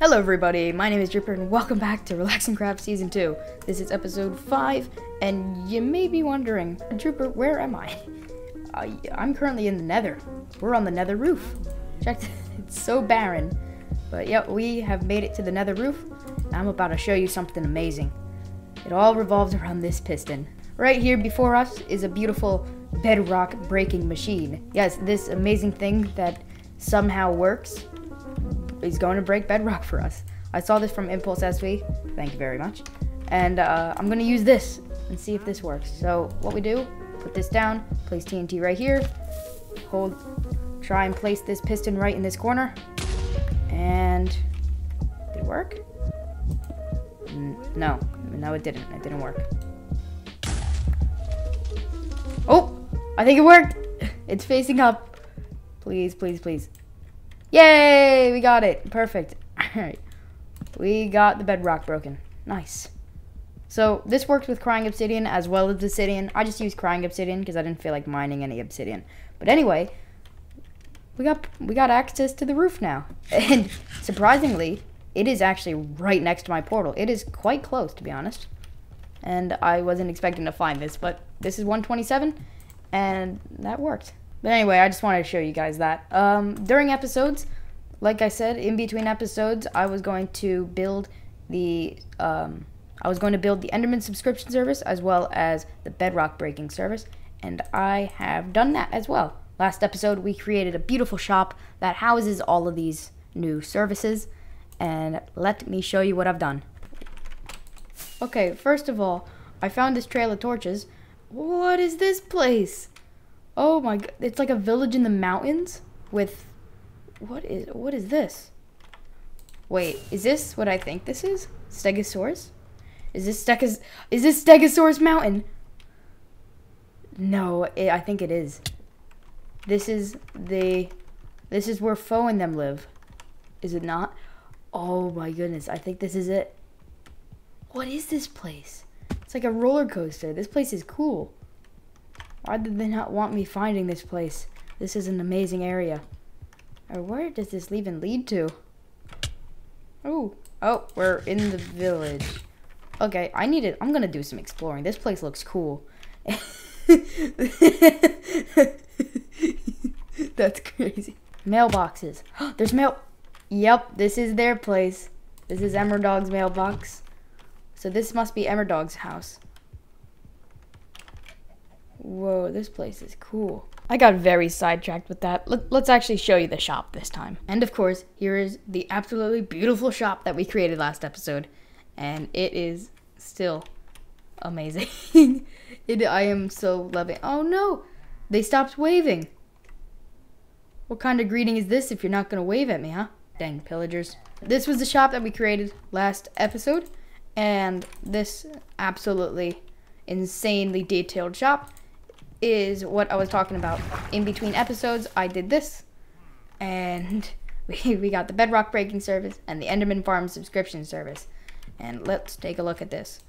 Hello everybody, my name is Drooper and welcome back to Relax N Craft Season 2. This is episode 5, and you may be wondering, Drooper, where am I? I I'm currently in the nether. We're on the nether roof. Check, it's so barren. But yep, we have made it to the nether roof, I'm about to show you something amazing. It all revolves around this piston. Right here before us is a beautiful bedrock breaking machine. Yes, this amazing thing that somehow works is going to break bedrock for us. I saw this from Impulse SV. Thank you very much. And uh, I'm going to use this and see if this works. So what we do, put this down, place TNT right here, hold, try and place this piston right in this corner. And did it work? No, no it didn't. It didn't work. Oh, I think it worked. It's facing up. Please, please, please. Yay! We got it. Perfect. Alright. We got the bedrock broken. Nice. So, this works with crying obsidian as well as obsidian. I just used crying obsidian because I didn't feel like mining any obsidian. But anyway, we got we got access to the roof now. And surprisingly, it is actually right next to my portal. It is quite close, to be honest. And I wasn't expecting to find this, but this is 127, and that worked. But anyway, I just wanted to show you guys that. Um, during episodes, like I said, in between episodes, I was going to build the um, I was going to build the Enderman subscription service as well as the Bedrock breaking service, and I have done that as well. Last episode, we created a beautiful shop that houses all of these new services, and let me show you what I've done. Okay, first of all, I found this trail of torches. What is this place? Oh my god, it's like a village in the mountains with what is what is this? Wait, is this what I think this is? Stegosaurus? Is this Stegos is this Stegosaurus mountain? No, it, I think it is. This is the this is where Foe and them live. Is it not? Oh my goodness, I think this is it. What is this place? It's like a roller coaster. This place is cool. Why did they not want me finding this place? This is an amazing area. Or where does this even lead to? Oh, oh, we're in the village. Okay, I need it. I'm gonna do some exploring. This place looks cool. That's crazy. Mailboxes. There's mail. Yep, this is their place. This is Emerdog's mailbox. So this must be Emerdog's house. Whoa, this place is cool. I got very sidetracked with that. Let, us actually show you the shop this time. And of course, here is the absolutely beautiful shop that we created last episode. And it is still amazing. it, I am so loving Oh no! They stopped waving. What kind of greeting is this if you're not going to wave at me, huh? Dang pillagers. This was the shop that we created last episode. And this absolutely insanely detailed shop is what I was talking about. In between episodes, I did this, and we, we got the Bedrock Breaking Service and the Enderman Farm subscription service. And let's take a look at this.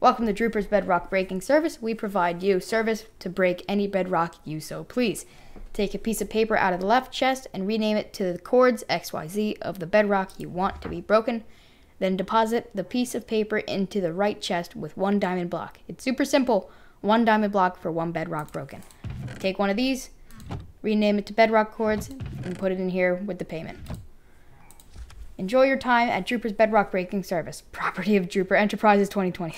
Welcome to Droopers Bedrock Breaking Service. We provide you service to break any bedrock you so please. Take a piece of paper out of the left chest and rename it to the chords XYZ of the bedrock you want to be broken. Then deposit the piece of paper into the right chest with one diamond block. It's super simple one diamond block for one bedrock broken. Take one of these, rename it to bedrock chords, and put it in here with the payment. Enjoy your time at Drooper's Bedrock Breaking Service, property of Drooper Enterprises 2020.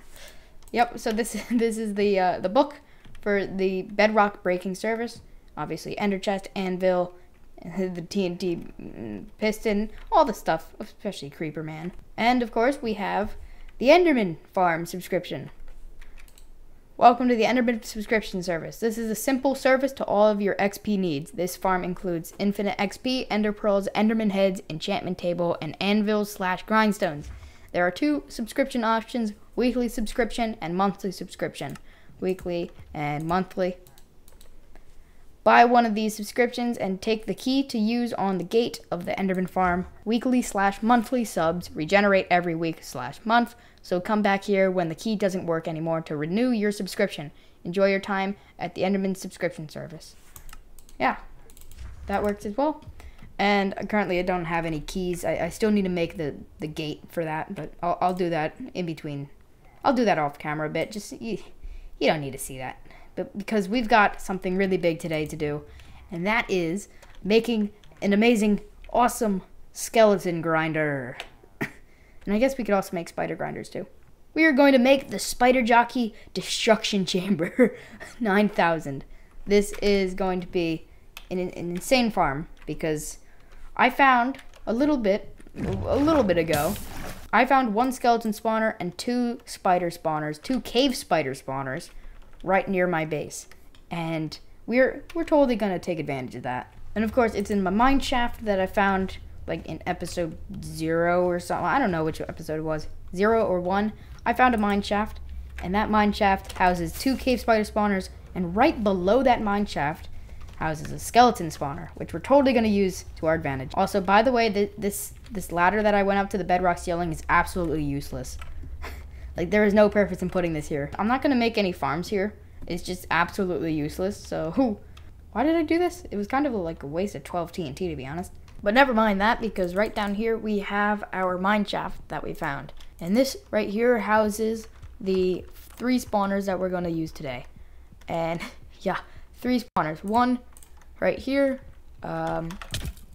yep, so this this is the uh, the book for the Bedrock Breaking Service. Obviously, Ender Chest, Anvil, the TNT mm, piston, all the stuff, especially Creeper Man. And of course, we have the Enderman Farm subscription, Welcome to the Enderman subscription service. This is a simple service to all of your XP needs. This farm includes infinite XP, ender pearls, enderman heads, enchantment table, and anvils slash grindstones. There are two subscription options, weekly subscription and monthly subscription. Weekly and monthly. Buy one of these subscriptions and take the key to use on the gate of the Enderman farm. Weekly slash monthly subs regenerate every week slash month so come back here when the key doesn't work anymore to renew your subscription. Enjoy your time at the Enderman subscription service. Yeah, that works as well. And currently I don't have any keys. I, I still need to make the, the gate for that, but I'll, I'll do that in between. I'll do that off camera a bit. Just, you, you don't need to see that. But because we've got something really big today to do, and that is making an amazing, awesome skeleton grinder. and I guess we could also make spider grinders too. We are going to make the Spider Jockey Destruction Chamber 9000. This is going to be an, an insane farm because I found a little bit, a little bit ago, I found one skeleton spawner and two spider spawners, two cave spider spawners, right near my base, and we're we're totally gonna take advantage of that. And of course, it's in my mine shaft that I found like in episode zero or something. I don't know which episode it was, zero or one. I found a mine shaft, and that mine shaft houses two cave spider spawners, and right below that mine shaft houses a skeleton spawner, which we're totally going to use to our advantage. Also, by the way, th this this ladder that I went up to the bedrock ceiling is absolutely useless. Like, there is no purpose in putting this here. I'm not to make any farms here. It's just absolutely useless, so... Why did I do this? It was kind of like a waste of 12 TNT, to be honest. But never mind that, because right down here we have our mine shaft that we found. And this right here houses the three spawners that we're going to use today. And yeah, three spawners. One right here, um,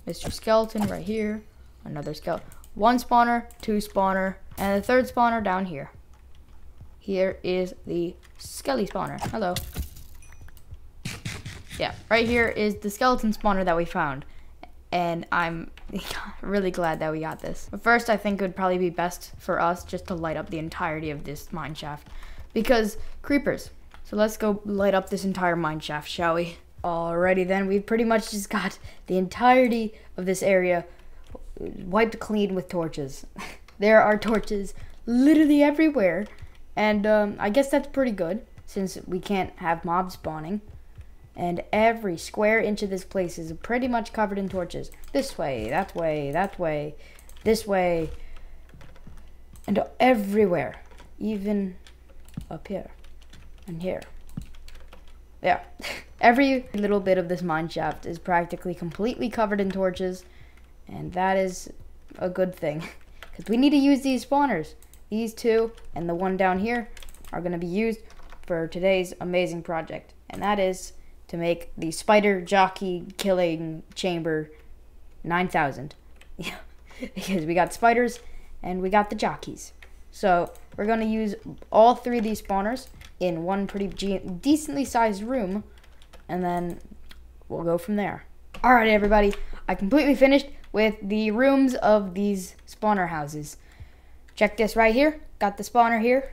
Mr. Skeleton right here, another skeleton. One spawner, two spawner, and the third spawner down here. Here is the skelly spawner. Hello. Yeah, right here is the skeleton spawner that we found and I'm really glad that we got this. But first, I think it would probably be best for us just to light up the entirety of this mine shaft because creepers. So let's go light up this entire mine shaft, shall we? Alrighty then, we've pretty much just got the entirety of this area wiped clean with torches. there are torches literally everywhere, and um, I guess that's pretty good since we can't have mobs spawning and every square inch of this place is pretty much covered in torches. This way, that way, that way, this way, and everywhere, even up here and here. Yeah, every little bit of this mine shaft is practically completely covered in torches, and that is a good thing, because we need to use these spawners. These two and the one down here are going to be used for today's amazing project, and that is to make the spider jockey killing chamber 9000. Yeah, because we got spiders and we got the jockeys. So we're going to use all three of these spawners in one pretty decently sized room and then we'll go from there. Alright everybody, I completely finished with the rooms of these spawner houses. Check this right here, got the spawner here,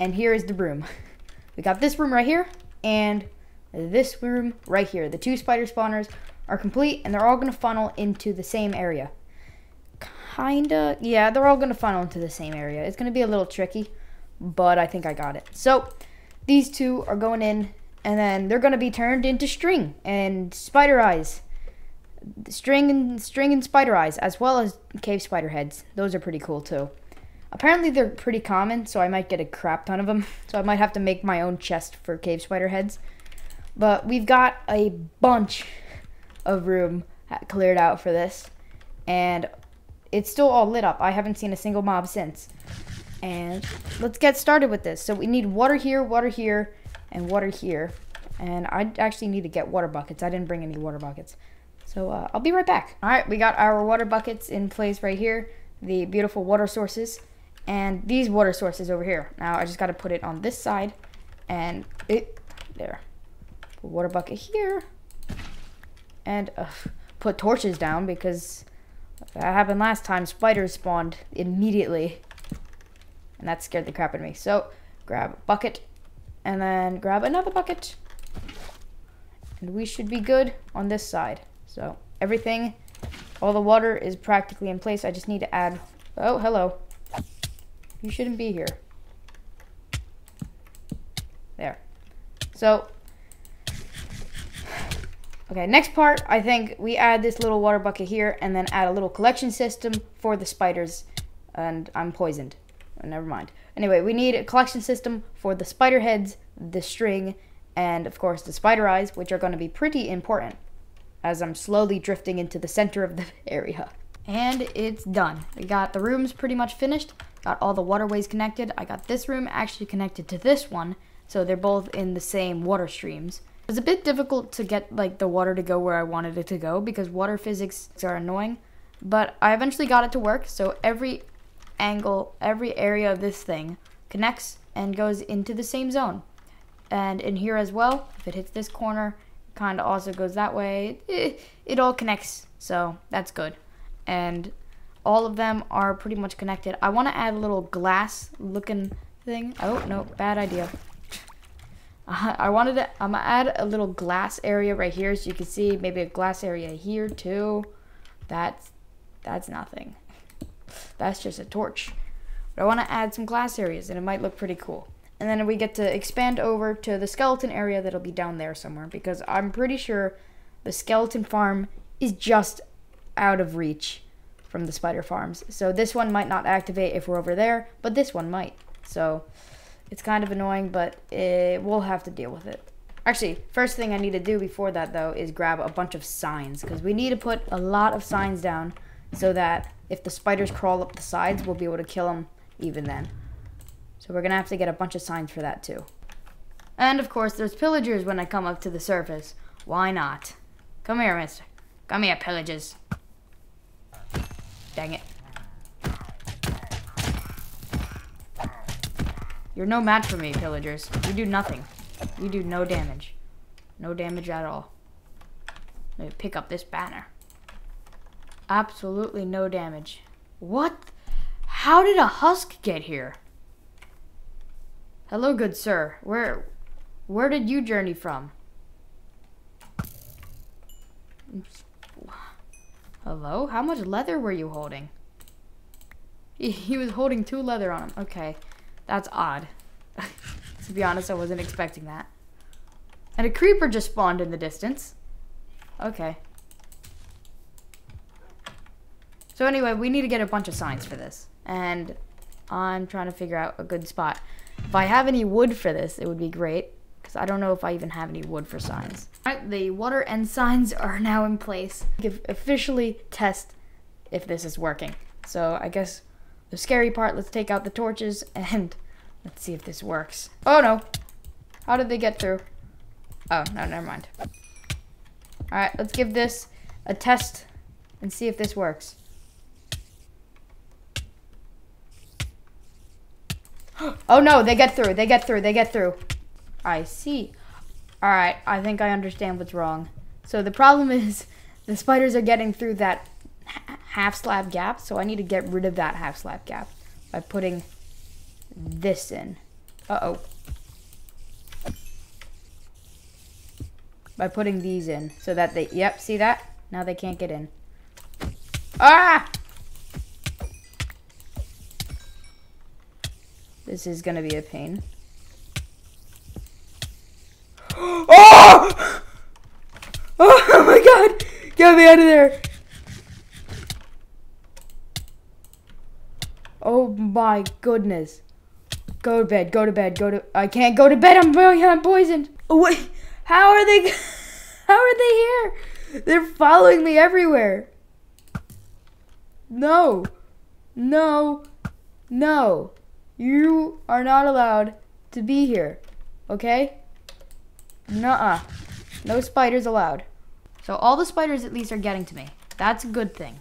and here is the room. We got this room right here, and this room right here. The two spider spawners are complete and they're all going to funnel into the same area. Kinda, yeah, they're all going to funnel into the same area. It's going to be a little tricky, but I think I got it. So these two are going in and then they're going to be turned into string and spider eyes. String and string and spider eyes, as well as cave spider heads. Those are pretty cool too. Apparently they're pretty common, so I might get a crap ton of them. So I might have to make my own chest for cave spider heads. But we've got a bunch of room cleared out for this. And it's still all lit up. I haven't seen a single mob since. And let's get started with this. So we need water here, water here, and water here. And I actually need to get water buckets. I didn't bring any water buckets. So uh, I'll be right back. All right, we got our water buckets in place right here. The beautiful water sources. And these water sources over here. Now I just got to put it on this side. And it, there water bucket here. And uh, put torches down because that happened last time. Spiders spawned immediately. And that scared the crap out of me. So grab a bucket and then grab another bucket. And we should be good on this side. So everything, all the water is practically in place. I just need to add, oh, hello. You shouldn't be here. There. So Okay, next part, I think we add this little water bucket here and then add a little collection system for the spiders. And I'm poisoned. Oh, never mind. Anyway, we need a collection system for the spider heads, the string, and of course the spider eyes, which are going to be pretty important. as I'm slowly drifting into the center of the area. And it's done. We got the rooms pretty much finished. Got all the waterways connected. I got this room actually connected to this one. So they're both in the same water streams. It was a bit difficult to get like the water to go where I wanted it to go because water physics are annoying. But I eventually got it to work. So every angle, every area of this thing connects and goes into the same zone. And in here as well, if it hits this corner, it kind of also goes that way. It, it all connects, so that's good. And all of them are pretty much connected. I want to add a little glass looking thing. Oh, no, bad idea. I wanted to, I'm gonna add a little glass area right here so you can see maybe a glass area here too. That's, that's nothing. That's just a torch. But I want to add some glass areas and it might look pretty cool. And then we get to expand over to the skeleton area that'll be down there somewhere because I'm pretty sure the skeleton farm is just out of reach from the spider farms. So this one might not activate if we're over there, but this one might. So it's kind of annoying, but it, we'll have to deal with it. Actually, first thing I need to do before that, though, is grab a bunch of signs because we need to put a lot of signs down so that if the spiders crawl up the sides, we'll be able to kill them even then. So we're going to have to get a bunch of signs for that too. And of course, there's pillagers when I come up to the surface. Why not? Come here, mister. Come here, pillagers. Dang it. You're no match for me, pillagers. You do nothing. You do no damage. No damage at all. Let me pick up this banner. Absolutely no damage. What? How did a husk get here? Hello, good sir. Where where did you journey from? Hello? How much leather were you holding? He was holding two leather on him. Okay. That's odd. to be honest, I wasn't expecting that. And a creeper just spawned in the distance. Okay. So anyway, we need to get a bunch of signs for this. And I'm trying to figure out a good spot. If I have any wood for this, it would be great. Because I don't know if I even have any wood for signs. Alright, the water and signs are now in place. We can officially test if this is working. So I guess the scary part, let's take out the torches and let's see if this works. Oh no. How did they get through? Oh, no, never mind. Alright, let's give this a test and see if this works. oh no, they get through. They get through. They get through. I see. Alright, I think I understand what's wrong. So the problem is the spiders are getting through that half slab gap, so I need to get rid of that half slab gap by putting this in. Uh-oh. By putting these in so that they, yep, see that? Now they can't get in. Ah! This is gonna be a pain. Oh! Oh my god! Get me out of there! Oh my goodness. Go to bed, go to bed, go to- I can't go to bed, I'm, I'm poisoned! Oh wait, how are they- How are they here? They're following me everywhere. No. No. No. You are not allowed to be here. Okay? Nuh-uh. No spiders allowed. So all the spiders at least are getting to me. That's a good thing.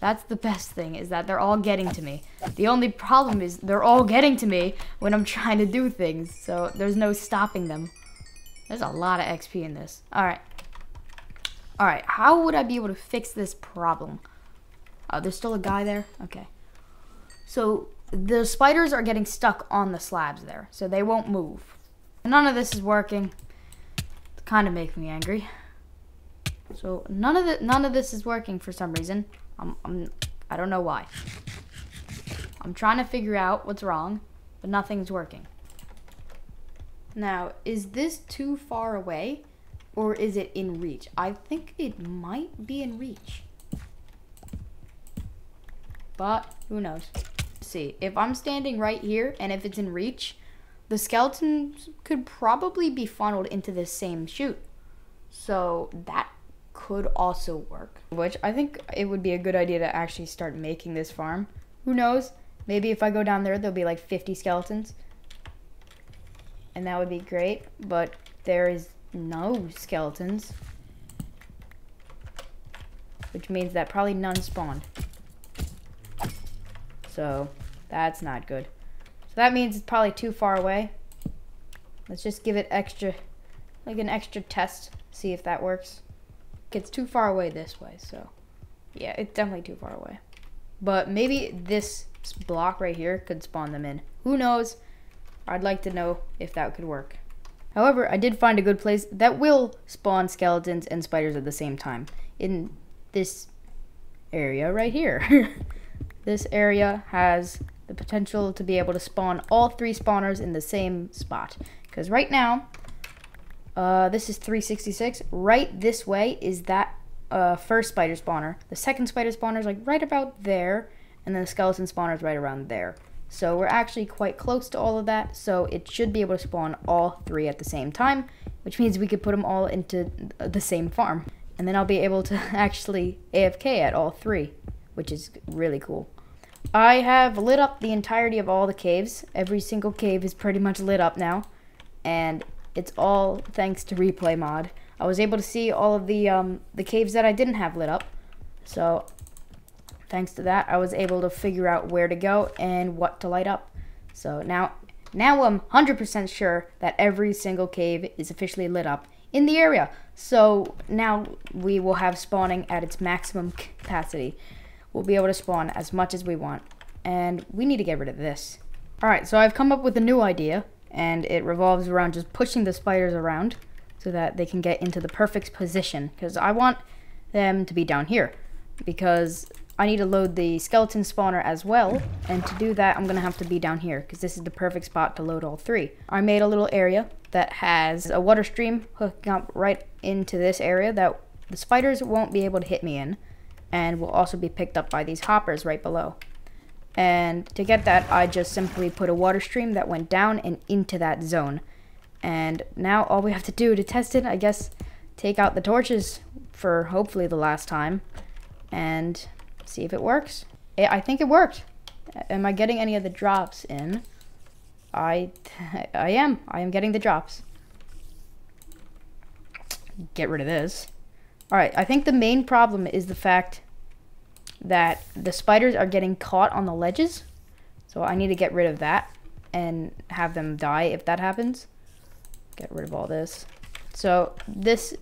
That's the best thing, is that they're all getting to me. The only problem is they're all getting to me when I'm trying to do things. So there's no stopping them. There's a lot of XP in this. Alright. Alright, how would I be able to fix this problem? Oh, there's still a guy there? Okay. So the spiders are getting stuck on the slabs there, so they won't move. None of this is working. Kind of makes me angry. So none of it, none of this is working for some reason. I'm, I'm, I don't know why. I'm trying to figure out what's wrong, but nothing's working. Now, is this too far away, or is it in reach? I think it might be in reach. But who knows? see. If I'm standing right here and if it's in reach, the skeletons could probably be funneled into this same chute. So that could also work. Which I think it would be a good idea to actually start making this farm. Who knows? Maybe if I go down there, there'll be like 50 skeletons. And that would be great. But there is no skeletons. Which means that probably none spawned. So, that's not good. That means it's probably too far away. Let's just give it extra, like an extra test, see if that works. It's too far away this way, so yeah, it's definitely too far away. But maybe this block right here could spawn them in. Who knows? I'd like to know if that could work. However, I did find a good place that will spawn skeletons and spiders at the same time. In this area right here. this area has the potential to be able to spawn all three spawners in the same spot. Because right now, uh, this is 366. Right this way is that uh, first spider spawner. The second spider spawner is like right about there, and then the skeleton spawner is right around there. So we're actually quite close to all of that, so it should be able to spawn all three at the same time, which means we could put them all into the same farm. And then I'll be able to actually AFK at all three, which is really cool. I have lit up the entirety of all the caves. Every single cave is pretty much lit up now and it's all thanks to replay mod. I was able to see all of the um, the caves that I didn't have lit up, so thanks to that, I was able to figure out where to go and what to light up. So now, now I'm 100% sure that every single cave is officially lit up in the area. So now we will have spawning at its maximum capacity. We'll be able to spawn as much as we want, and we need to get rid of this. All right, so I've come up with a new idea and it revolves around just pushing the spiders around so that they can get into the perfect position because I want them to be down here because I need to load the skeleton spawner as well and to do that I'm gonna have to be down here because this is the perfect spot to load all three. I made a little area that has a water stream hooking up right into this area that the spiders won't be able to hit me in and will also be picked up by these hoppers right below. And to get that, I just simply put a water stream that went down and into that zone. And now all we have to do to test it, I guess, take out the torches for hopefully the last time and see if it works. Eh, I think it worked. Am I getting any of the drops in? I, I am. I am getting the drops. Get rid of this. Alright, I think the main problem is the fact that the spiders are getting caught on the ledges. So I need to get rid of that and have them die if that happens. Get rid of all this. So this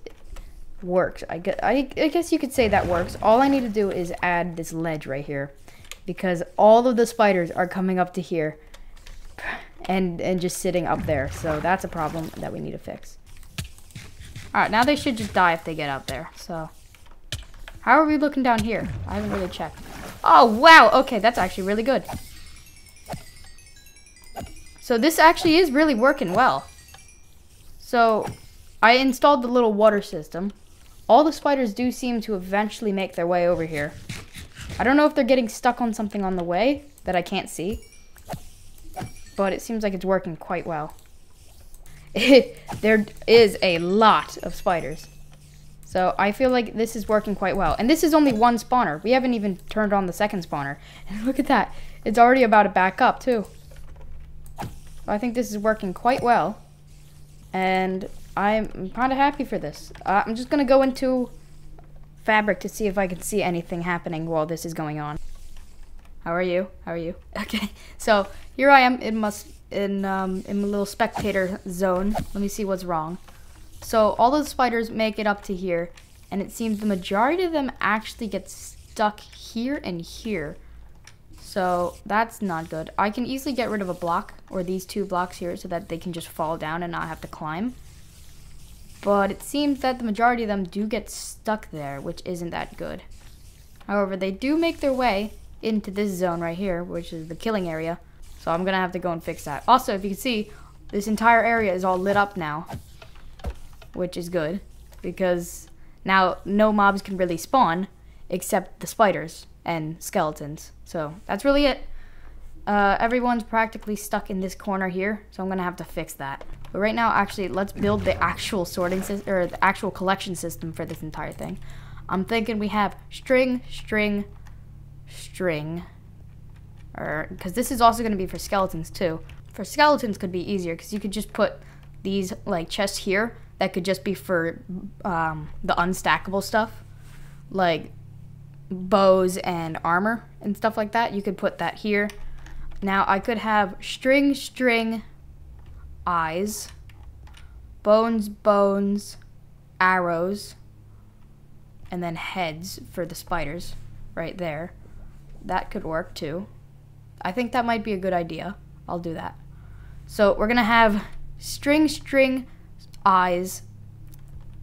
works. I, guess, I, I guess you could say that works. All I need to do is add this ledge right here because all of the spiders are coming up to here and and just sitting up there. So that's a problem that we need to fix. All right, now they should just die if they get up there. So how are we looking down here? I haven't really checked. Oh, wow. Okay, that's actually really good. So this actually is really working well. So I installed the little water system. All the spiders do seem to eventually make their way over here. I don't know if they're getting stuck on something on the way that I can't see. But it seems like it's working quite well. there is a lot of spiders. So I feel like this is working quite well. And this is only one spawner. We haven't even turned on the second spawner. And look at that. It's already about to back up too. I think this is working quite well. And I'm kind of happy for this. Uh, I'm just going to go into fabric to see if I can see anything happening while this is going on. How are you? How are you? Okay, so here I am It must, in, um, in my little spectator zone. Let me see what's wrong. So all those spiders make it up to here, and it seems the majority of them actually get stuck here and here. So that's not good. I can easily get rid of a block, or these two blocks here, so that they can just fall down and not have to climb. But it seems that the majority of them do get stuck there, which isn't that good. However, they do make their way into this zone right here, which is the killing area. So I'm to have to go and fix that. Also, if you can see, this entire area is all lit up now which is good because now no mobs can really spawn except the spiders and skeletons. So that's really it. Uh, everyone's practically stuck in this corner here, so I'm gonna have to fix that. But right now, actually, let's build the actual sorting system, or the actual collection system for this entire thing. I'm thinking we have string, string, string, or, because this is also gonna be for skeletons too. For skeletons could be easier, because you could just put these, like, chests here, that could just be for um, the unstackable stuff, like bows and armor and stuff like that. You could put that here now I could have string, string, eyes, bones, bones, arrows, and then heads for the spiders right there. That could work too. I think that might be a good idea. I'll do that. So we're going to have string, string, eyes,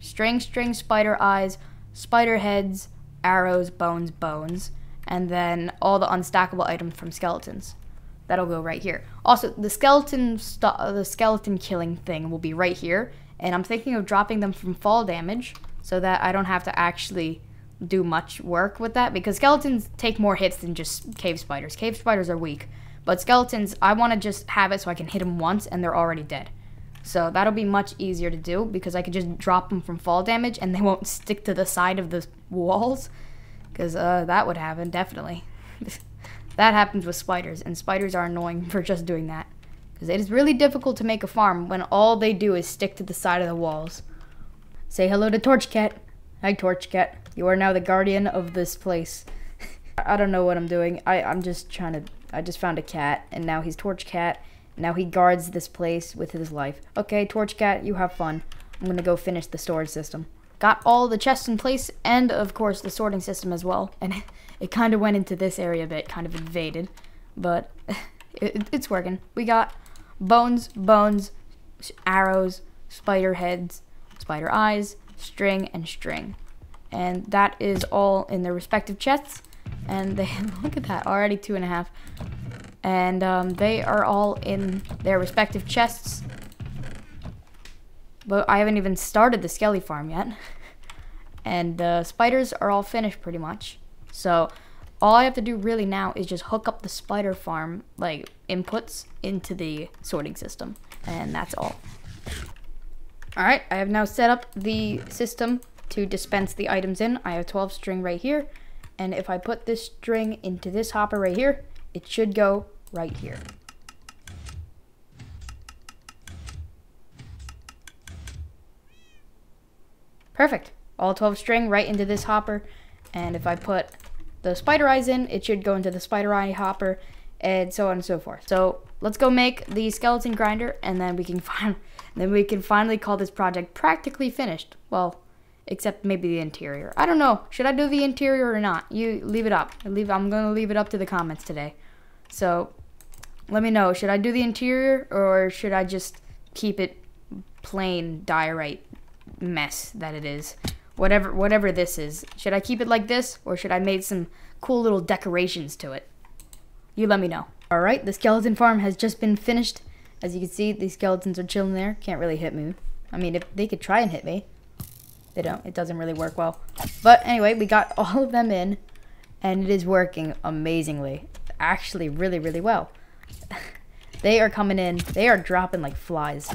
string, string, spider eyes, spider heads, arrows, bones, bones, and then all the unstackable items from skeletons. That'll go right here. Also, the skeleton the skeleton killing thing will be right here, and I'm thinking of dropping them from fall damage so that I don't have to actually do much work with that because skeletons take more hits than just cave spiders. Cave spiders are weak, but skeletons, I want to just have it so I can hit them once and they're already dead. So that'll be much easier to do because I could just drop them from fall damage and they won't stick to the side of the walls because uh, that would happen, definitely. That happens with spiders, and spiders are annoying for just doing that. Because it is really difficult to make a farm when all they do is stick to the side of the walls. Say hello to Torchcat. Hi, Torchcat. You are now the guardian of this place. I don't know what I'm doing. I, I'm just trying to... I just found a cat, and now he's Torchcat. Now he guards this place with his life. Okay, Torchcat, you have fun. I'm gonna go finish the storage system. Got all the chests in place, and of course the sorting system as well. And it kind of went into this area a bit, kind of invaded, but it, it's working. We got bones, bones, arrows, spider heads, spider eyes, string, and string. And that is all in their respective chests. And they, look at that, already two and a half. And um, they are all in their respective chests. But I haven't even started the skelly farm yet. And the spiders are all finished pretty much. So all I have to do really now is just hook up the spider farm like inputs into the sorting system and that's all. Alright, I have now set up the system to dispense the items in. I have 12 string right here and if I put this string into this hopper right here, it should go right here. Perfect. All 12 string right into this hopper. And if I put the spider eyes in, it should go into the spider eye hopper, and so on and so forth. So let's go make the skeleton grinder, and then we can find, then we can finally call this project practically finished. Well, except maybe the interior. I don't know. Should I do the interior or not? You leave it up. I leave. I'm gonna leave it up to the comments today. So let me know. Should I do the interior or should I just keep it plain diorite mess that it is? whatever whatever this is. Should I keep it like this or should I make some cool little decorations to it? You let me know. Alright, the skeleton farm has just been finished. As you can see, these skeletons are chilling there. Can't really hit me. I mean, if they could try and hit me. They don't. It doesn't really work well. But anyway, we got all of them in. And it is working amazingly. Actually, really, really well. they are coming in. They are dropping like flies.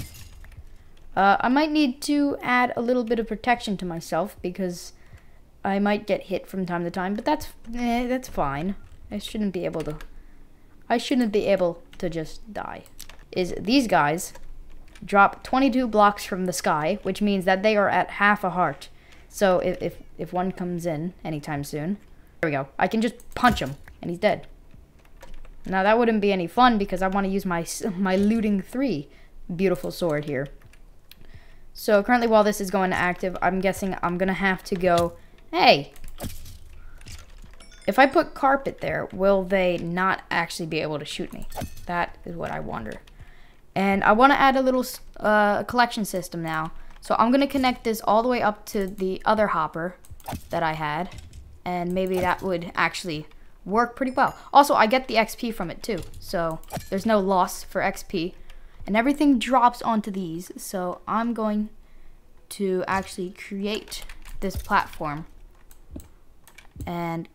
Uh, I might need to add a little bit of protection to myself because I might get hit from time to time, but that's eh, that's fine. I shouldn't be able to. I shouldn't be able to just die. Is these guys drop 22 blocks from the sky, which means that they are at half a heart. So if if, if one comes in anytime soon, there we go. I can just punch him and he's dead. Now that wouldn't be any fun because I want to use my my looting three beautiful sword here. So currently while this is going to active, I'm guessing I'm going to have to go, hey, if I put carpet there, will they not actually be able to shoot me? That is what I wonder. And I want to add a little uh, collection system now. So I'm going to connect this all the way up to the other hopper that I had. And maybe that would actually work pretty well. Also, I get the XP from it too. So there's no loss for XP and everything drops onto these. So I'm going to actually create this platform and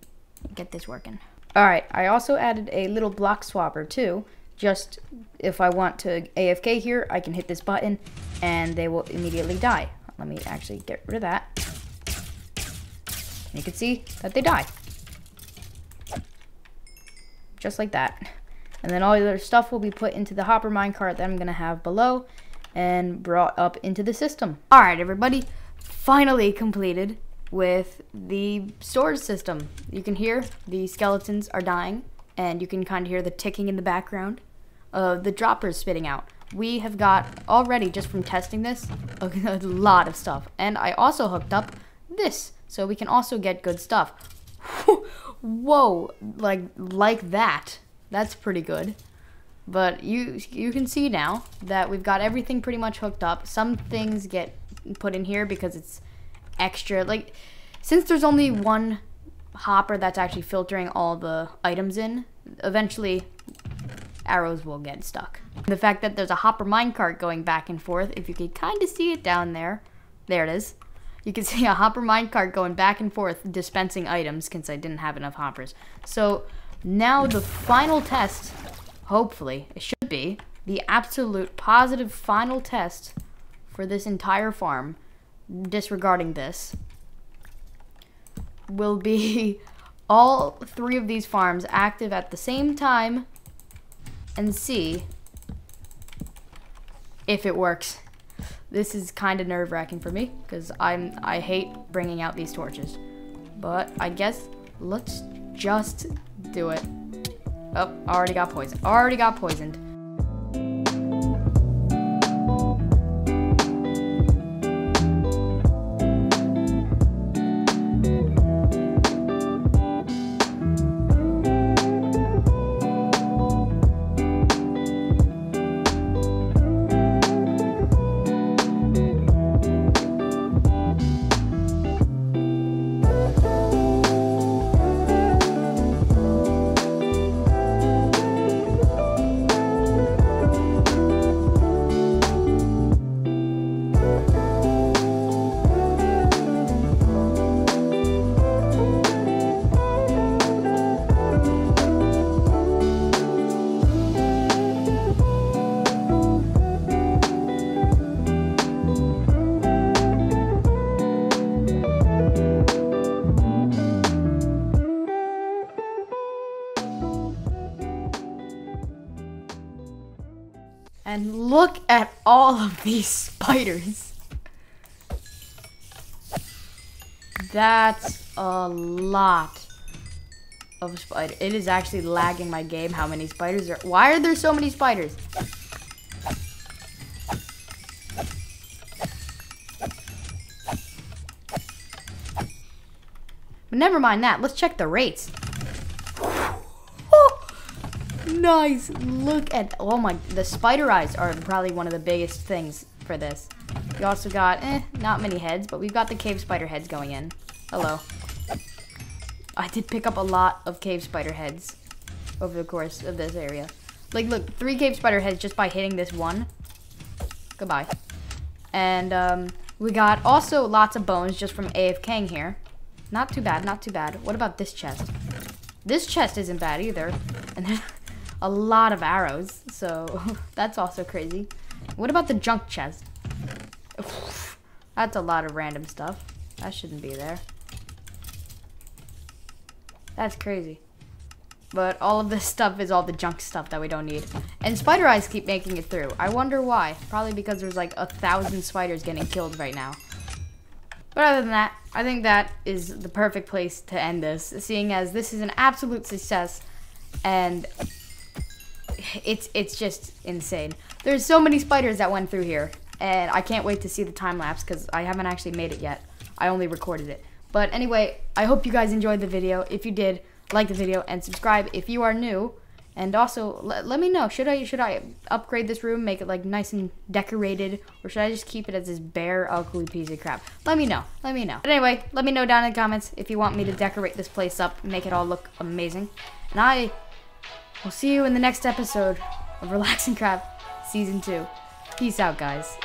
get this working. Alright, I also added a little block swapper too. Just if I want to AFK here, I can hit this button and they will immediately die. Let me actually get rid of that. You can see that they die. Just like that. And then all your stuff will be put into the hopper minecart that I'm going to have below and brought up into the system. Alright everybody, finally completed with the storage system. You can hear the skeletons are dying and you can kind of hear the ticking in the background of the droppers spitting out. We have got already, just from testing this, a, a lot of stuff. And I also hooked up this so we can also get good stuff. Whoa, like like that. That's pretty good. But you you can see now that we've got everything pretty much hooked up. Some things get put in here because it's extra. Like since there's only one hopper that's actually filtering all the items in, eventually arrows will get stuck. The fact that there's a hopper minecart going back and forth, if you can kind of see it down there, there it is. You can see a hopper minecart going back and forth dispensing items since I didn't have enough hoppers. So now the final test, hopefully, it should be, the absolute positive final test for this entire farm, disregarding this, will be all three of these farms active at the same time and see if it works. This is kind of nerve-wracking for me because I'm I hate bringing out these torches. But I guess let's just do it. Oh, already got poisoned. Already got poisoned. Of these spiders. That's a lot of spider. It is actually lagging my game how many spiders are. Why are there so many spiders? But never mind that. Let's check the rates. Nice. Look at, oh my, the spider eyes are probably one of the biggest things for this. We also got, eh, not many heads, but we've got the cave spider heads going in. Hello. I did pick up a lot of cave spider heads over the course of this area. Like, look, three cave spider heads just by hitting this one. Goodbye. And, um, we got also lots of bones just from AFKing here. Not too bad, not too bad. What about this chest? This chest isn't bad either. And then a lot of arrows, so that's also crazy. What about the junk chest? That's a lot of random stuff. That shouldn't be there. That's crazy. But all of this stuff is all the junk stuff that we don't need. And spider eyes keep making it through. I wonder why. Probably because there's like a thousand spiders getting killed right now. But other than that, I think that is the perfect place to end this, seeing as this is an absolute success. And it's it's just insane. There's so many spiders that went through here, and I can't wait to see the time lapse because I haven't actually made it yet. I only recorded it. But anyway, I hope you guys enjoyed the video. If you did, like the video and subscribe if you are new. And also, let, let me know, should I should I upgrade this room, make it like nice and decorated, or should I just keep it as this bare, ugly piece of crap? Let me know, let me know. But anyway, let me know down in the comments if you want me to decorate this place up, make it all look amazing. And I We'll see you in the next episode of Relax N Craft Season 2. Peace out, guys.